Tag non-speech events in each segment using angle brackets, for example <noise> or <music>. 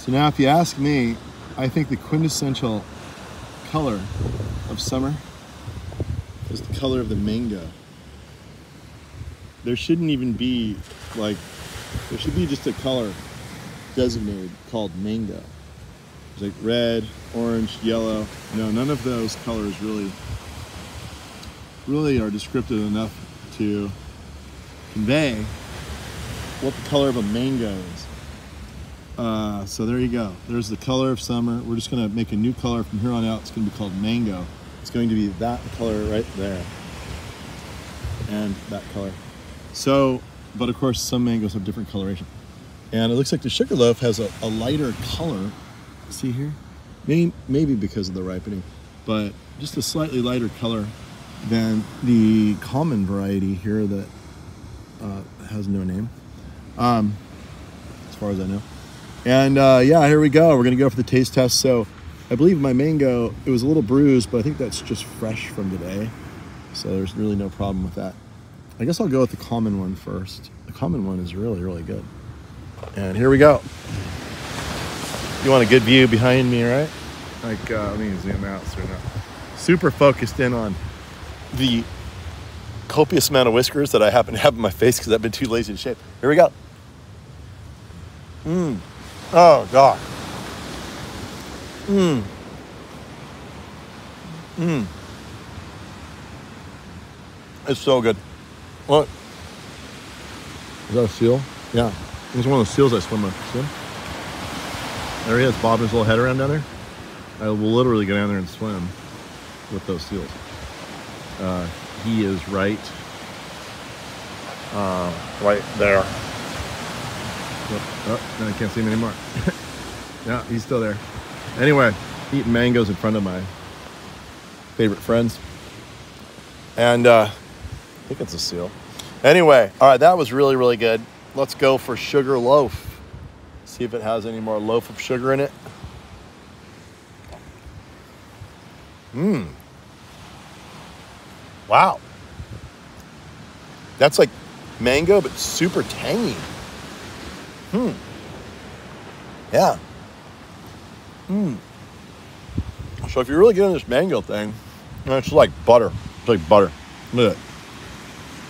So now, if you ask me, I think the quintessential color of summer is the color of the mango. There shouldn't even be like, there should be just a color designated called mango. There's like red, orange, yellow. No, none of those colors really, really are descriptive enough to convey what the color of a mango is. Uh, so there you go. There's the color of summer. We're just gonna make a new color from here on out. It's gonna be called mango. It's going to be that color right there. And that color. So, but of course some mangoes have different coloration. And it looks like the sugarloaf has a, a lighter color. See here? Maybe, maybe because of the ripening, but just a slightly lighter color than the common variety here that uh, has no name, um, as far as I know. And uh, yeah, here we go. We're gonna go for the taste test. So I believe my mango, it was a little bruised, but I think that's just fresh from today. So there's really no problem with that. I guess I'll go with the common one first. The common one is really, really good. And here we go. You want a good view behind me, right? Like, uh, let me zoom out so not super focused in on the copious amount of whiskers that I happen to have in my face because I've been too lazy to shave. Here we go. Mmm. Oh, God. Mmm. Mmm. It's so good. What? Is that a seal? Yeah. It's one of the seals I swim with. See? There he is, bobbing his little head around down there. I will literally go down there and swim with those seals. Uh, he is right, uh, right there. Oh, now I can't see him anymore. <laughs> yeah, he's still there. Anyway, eating mangoes in front of my favorite friends. And uh, I think it's a seal. Anyway, all right, that was really, really good. Let's go for sugar loaf. See if it has any more loaf of sugar in it. Mmm. Wow. That's like mango, but super tangy. Hmm. Yeah. Hmm. So if you're really getting this mango thing, it's like butter. It's like butter. Look at it.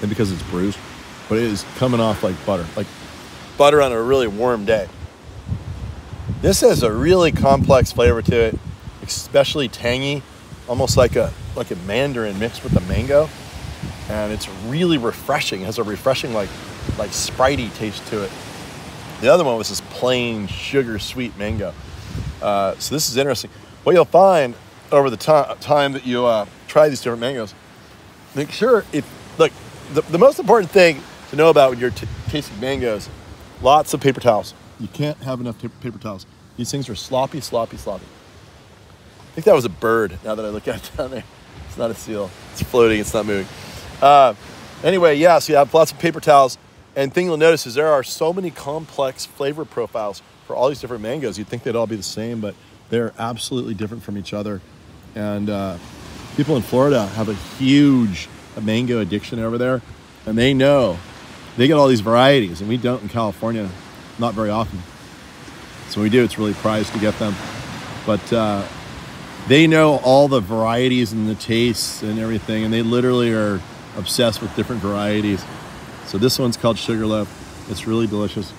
And because it's bruised, but it is coming off like butter. Like butter on a really warm day. This has a really complex flavor to it, especially tangy, almost like a like a mandarin mixed with a mango, and it's really refreshing. It has a refreshing like like spritey taste to it. The other one was this plain sugar sweet mango. Uh, so this is interesting. What you'll find over the time that you uh, try these different mangoes, make sure if look the, the most important thing to know about when you're t- tasting mangoes, lots of paper towels. You can't have enough paper towels. These things are sloppy, sloppy, sloppy. I think that was a bird. Now that I look <laughs> at it down there, it's not a seal. It's floating. It's not moving. Uh, anyway, yeah. So you have lots of paper towels. And thing you'll notice is there are so many complex flavor profiles for all these different mangoes. You'd think they'd all be the same, but they're absolutely different from each other. And uh, people in Florida have a huge mango addiction over there, and they know they get all these varieties, and we don't in California, not very often. So we do, it's really prized to get them. But uh, they know all the varieties and the tastes and everything, and they literally are obsessed with different varieties. So this one's called Sugarloaf. It's really delicious.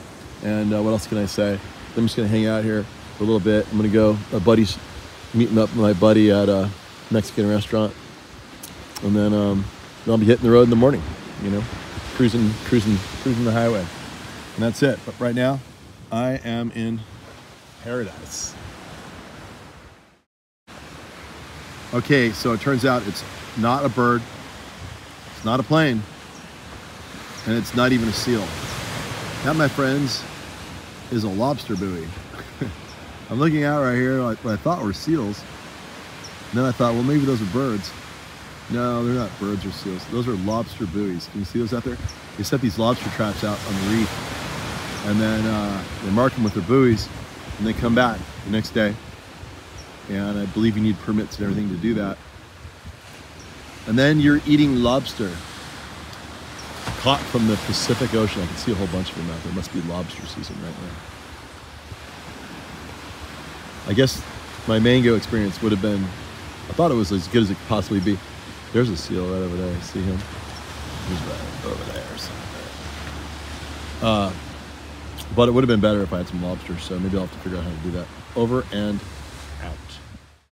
And uh, what else can I say? I'm just gonna hang out here for a little bit. I'm gonna go. My buddy's meeting up with my buddy at a Mexican restaurant, and then um, I'll be hitting the road in the morning. You know, cruising, cruising, cruising the highway, and that's it. But right now, I am in paradise. Okay, so it turns out it's not a bird, it's not a plane, and it's not even a seal. That, my friends, is a lobster buoy. <laughs> I'm looking out right here, what I thought were seals. And then I thought, well, maybe those are birds. No, they're not birds or seals. Those are lobster buoys. Can you see those out there? They set these lobster traps out on the reef, and then uh, they mark them with their buoys, and they come back the next day. And I believe you need permits and everything to do that. And then you're eating lobster caught from the Pacific Ocean. I can see a whole bunch of them out there. Must be lobster season right now. I guess my mango experience would have been, I thought it was as good as it could possibly be. There's a seal right over there. See him? He's right over there somewhere. Uh, but it would have been better if I had some lobster, so maybe I'll have to figure out how to do that. Over and out.